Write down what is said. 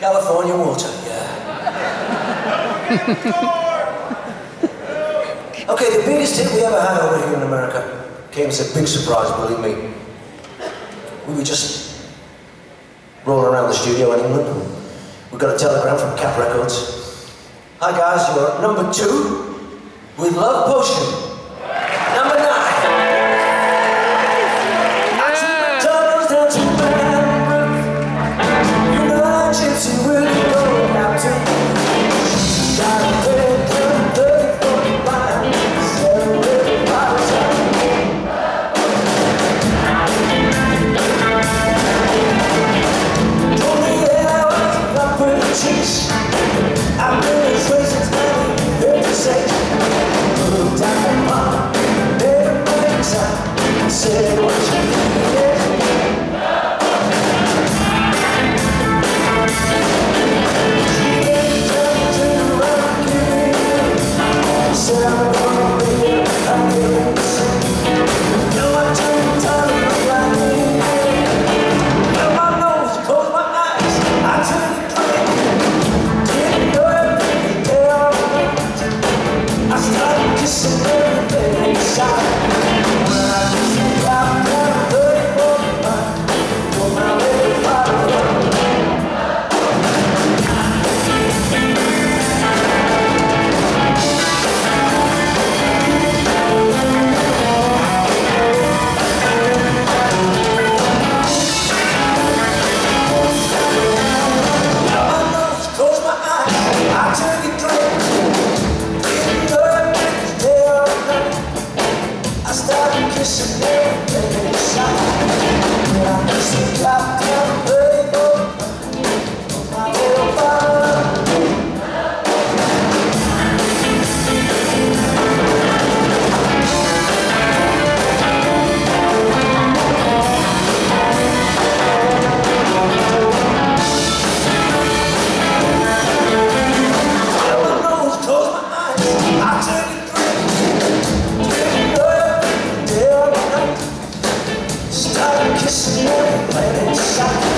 California water, yeah. okay, the biggest hit we ever had over here in America came as a big surprise, believe me. We were just rolling around the studio in England. We got a telegram from Kapp Records. Hi guys, you're number two with Love Potion. Told Just a diferente.